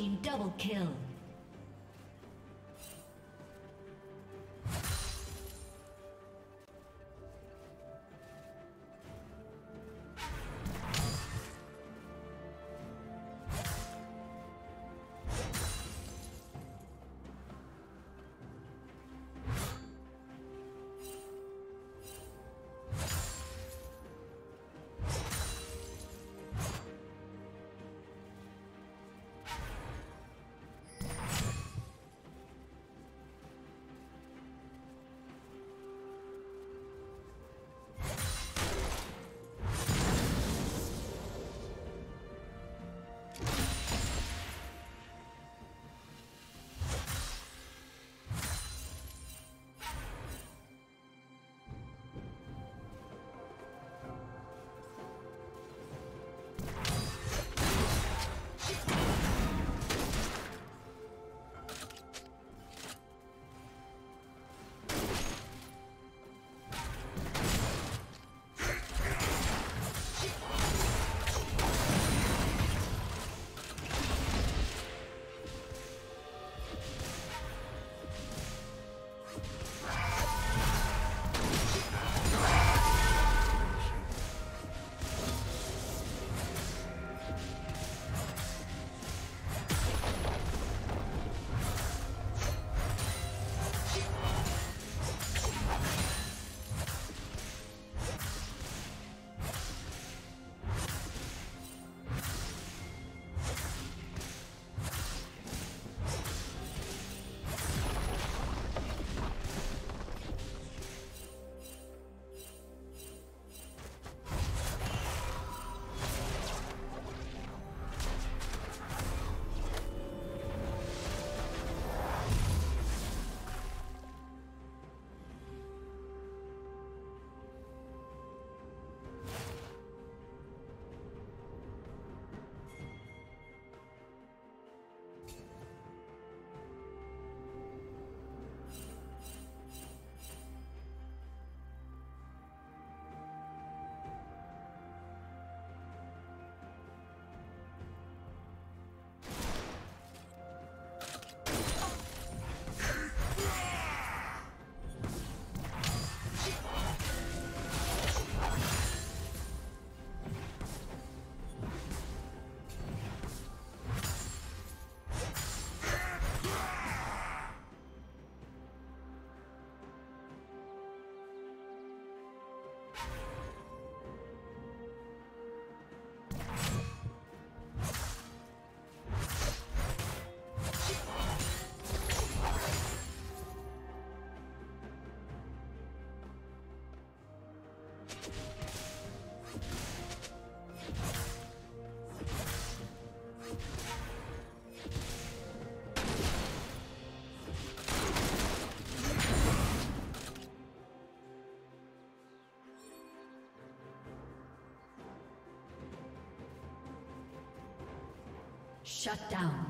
Team double kill. Shut down.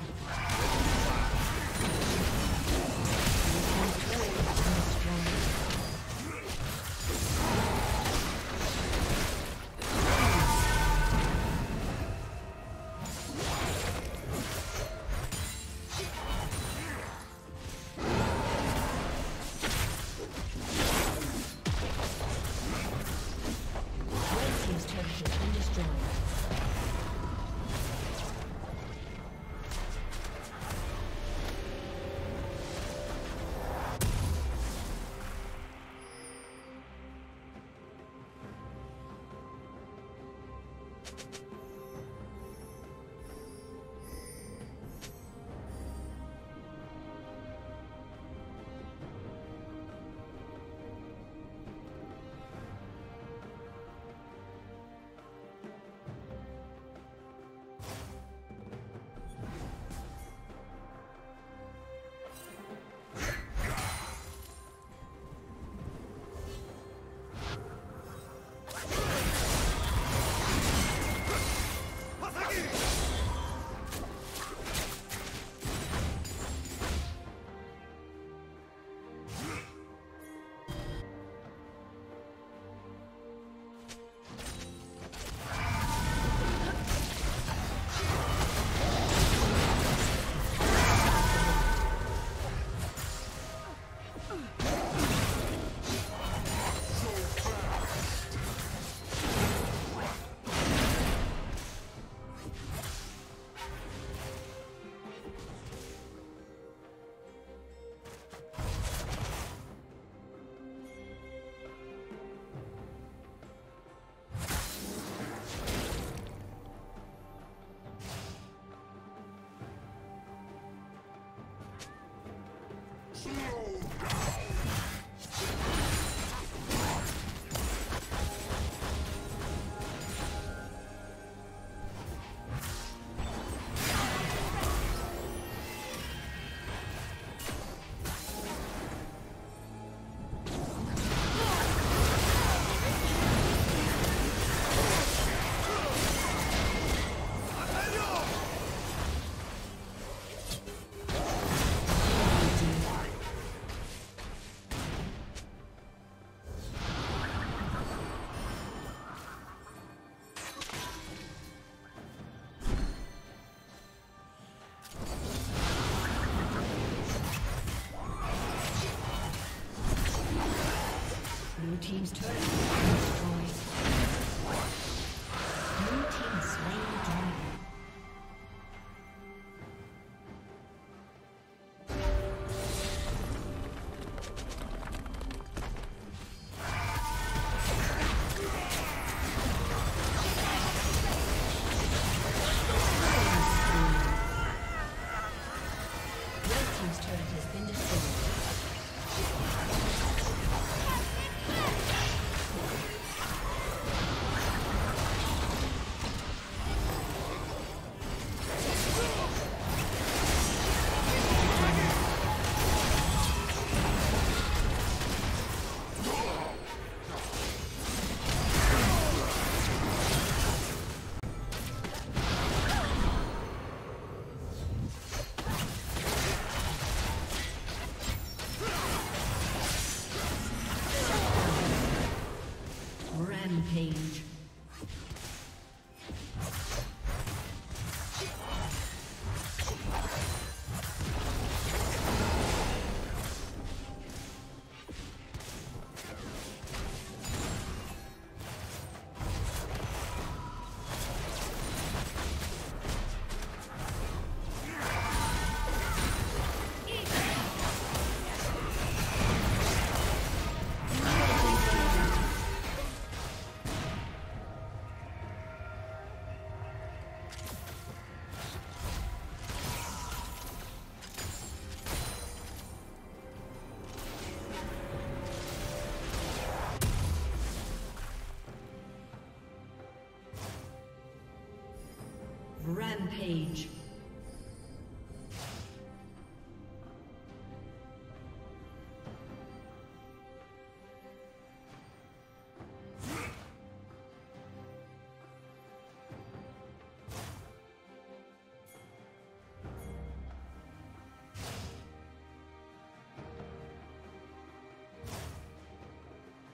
Yeah. Slow down! Team's turret Rampage.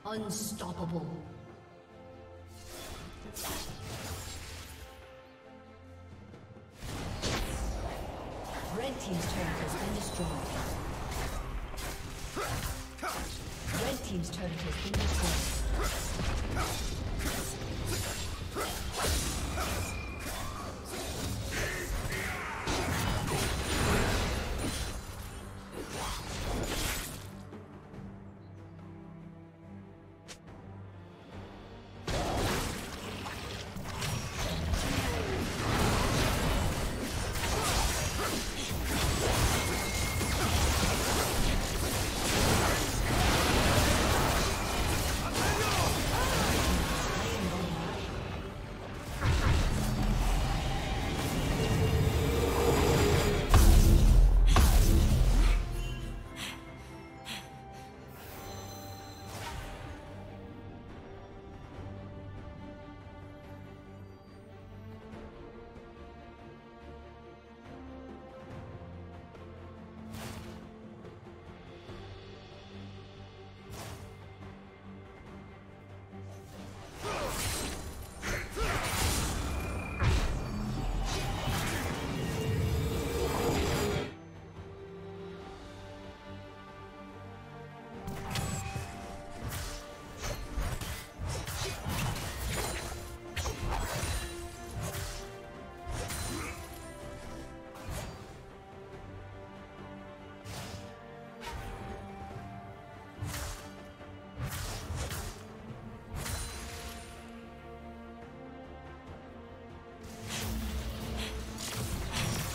Unstoppable.